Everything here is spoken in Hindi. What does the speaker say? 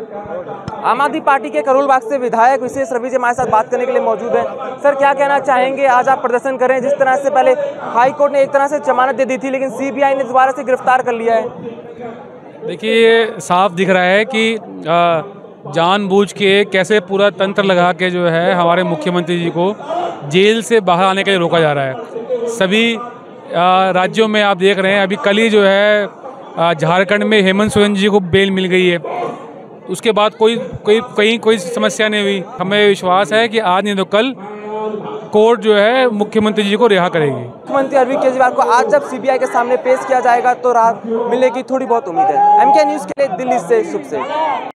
आम आदमी पार्टी के करोल बाग से विधायक विशेष रवि जी हमारे साथ बात करने के लिए मौजूद है। सर, क्या कहना चाहेंगे? आज आप प्रदर्शन कर रहे हैं, जिस तरह से पहले हाई कोर्ट ने एक तरह से जमानत दे दी थी, लेकिन सीबीआई ने दोबारा से गिरफ़्तार कर लिया है। देखिए, ये साफ़ दिख रहा है कि जानबूझ के कैसे पूरा तंत्र लगा के जो है हमारे मुख्यमंत्री जी को जेल से बाहर आने के लिए रोका जा रहा है। सभी राज्यों में आप देख रहे हैं, अभी कल ही जो है झारखंड में हेमंत सोरेन जी को बेल मिल गई है। उसके बाद कोई कोई, कहीं कोई समस्या नहीं हुई। हमें विश्वास है कि आज नहीं तो कल कोर्ट जो है मुख्यमंत्री जी को रिहा करेगी। मुख्यमंत्री अरविंद केजरीवाल को आज जब सीबीआई के सामने पेश किया जाएगा तो राहत मिलने की थोड़ी बहुत उम्मीद है। एम न्यूज़ के लिए दिल्ली से शुभ से